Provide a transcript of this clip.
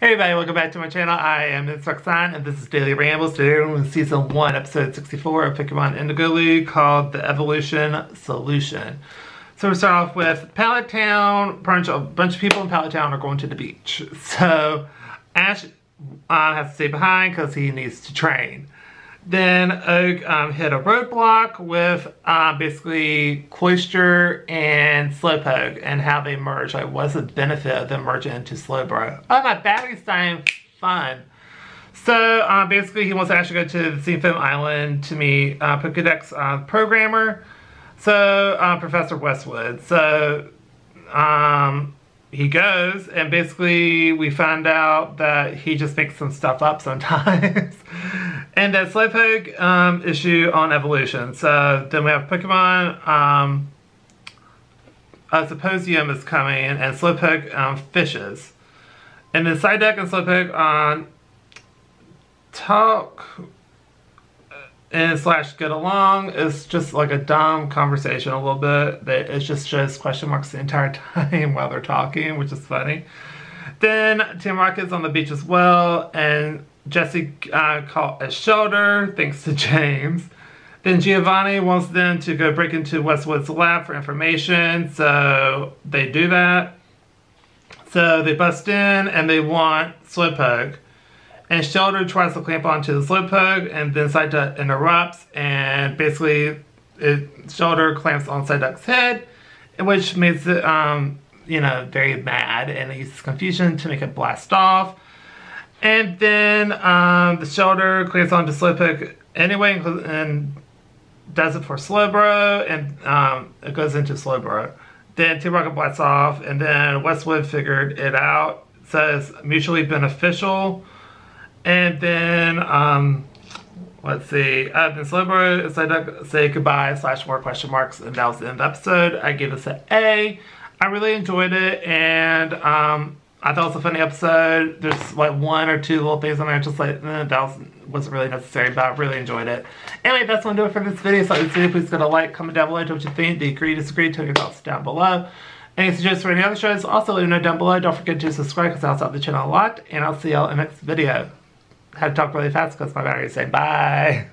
Hey everybody, welcome back to my channel. I am. Roxanne and this is Daily Rambles. Today we're in Season 1, Episode 64 of Pokemon Indigo League called The Evolution Solution. So we start off with Pallet Town. A bunch of people in Pallet Town are going to the beach. So Ash uh, has to stay behind because he needs to train. Then Oak um, hit a roadblock with uh, basically Cloyster and Slowpoke and how they merge. Like, what's the benefit of them merging into Slowbro? Oh, my battery's dying. Fun. So, uh, basically, he wants to actually go to the Seafoam Island to meet uh, Pokedex uh, programmer. So, uh, Professor Westwood. So, um, he goes and basically we find out that he just makes some stuff up sometimes. and that Slowpoke um, issue on evolution. So then we have Pokemon, um, a Symposium is coming and Slowpoke um, fishes. And then Psyduck and Slowpoke on talk and slash get along is just like a dumb conversation a little bit that it just shows question marks the entire time while they're talking, which is funny. Then Team Rocket's on the beach as well, and Jessie uh, called a Shellder thanks to James. Then Giovanni wants them to go break into Westwood's lab for information, so they do that. So they bust in and they want Slowpoke. And Shellder tries to clamp onto the Slowpoke, and then Psyduck interrupts, and basically, it, Shellder clamps on Psyduck's head, which makes it, um, you know, very mad, and he uses confusion to make it blast off. And then um, the Shellder clamps onto Slowpoke anyway, and does it for Slowbro, and um, it goes into Slowbro. Then Team Rocket blasts off, and then Westwood figured it out, says mutually beneficial. And then, um, let's see, uh, then Slowbro said say goodbye slash more question marks, and that was the end of the episode. I gave this an A. I really enjoyed it, and um, I thought it was a funny episode. There's like one or two little things in there, just like, eh, that was, wasn't really necessary, but I really enjoyed it. Anyway, that's what I'm doing for this video. So, this video, please go to like, comment down below, tell what you think. Do you agree, disagree, tell your thoughts down below. Any suggestions for any other shows, also let me know down below. Don't forget to subscribe because I'll help the channel a lot, and I'll see y'all in the next video had to talk really fast because my battery is saying bye.